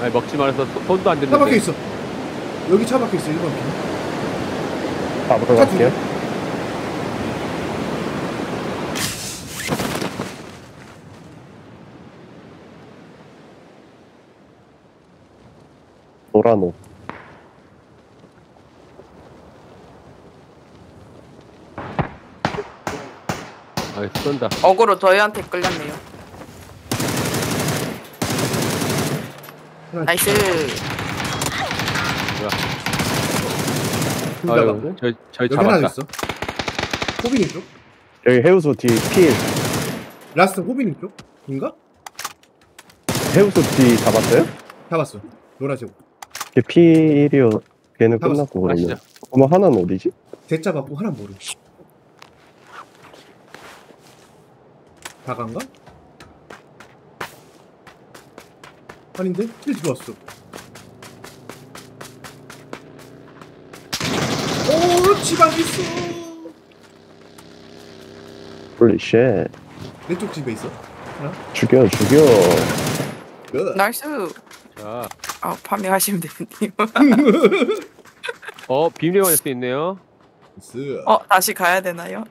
아니 먹지 말아서 손- 손도 안차 박혀 댔는데 있어. 여기 차 박혀 있어. 1번 핀. 잡으러 차. 갈게요. 노란 옷. 아 쏜다 어그로 저희한테 끌렸네요. 나 나이스. 둘다 아유 맞고. 저, 저희 여기 하나 잡았다 있어. 호빈이 쪽? 여기 해우소 뒤 필. 라스트 호빈이 쪽? 인가? 해우소 뒤 잡았어요? 잡았어. 노란색. 걔 필이요. 걔는 잡았어. 끝났고 그러면. 그러면 하나는 어디지? 대짜 받고 하나 모르. 다간가? 아닌데? heal 들어왔어. 오, 지방 있어. holy shit. 내쪽 집에 있어. 죽여 죽여. 그. nice. 자, 아 farming하시면 되네요. 어 비밀의 원일 수 있네요 쓰. 어 다시 가야 되나요?